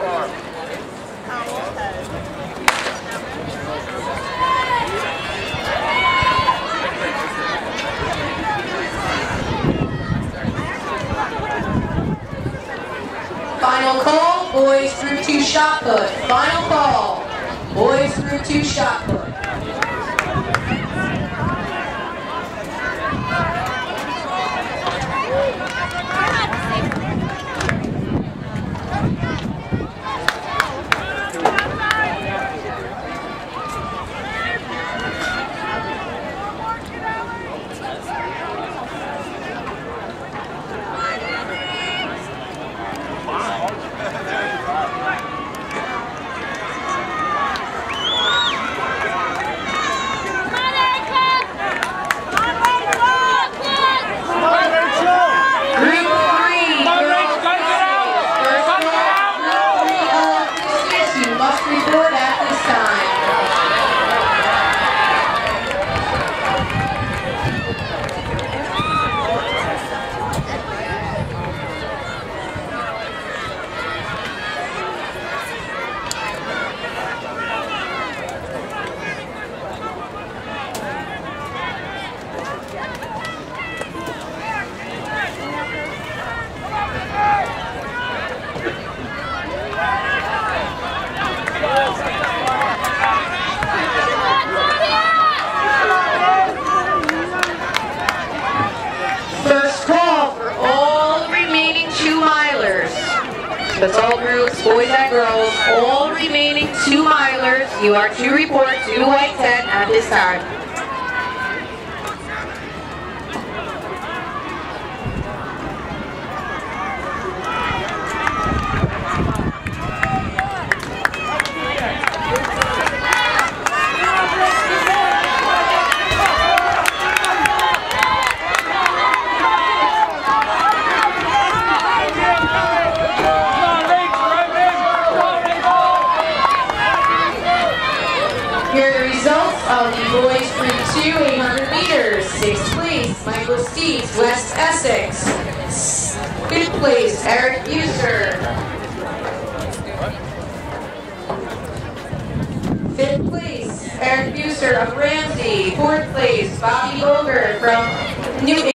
Final call, boys group two shot put. Final call, boys group two shot put. That's all groups, boys and girls, all remaining two milers. You are to report to white tent at this time. Here are the results of the boys group two 800 meters. Sixth place, Michael Steves, West Essex. Fifth place, Eric Buser. Fifth place, Eric Buser of Ramsey. Fourth place, Bobby Boger from New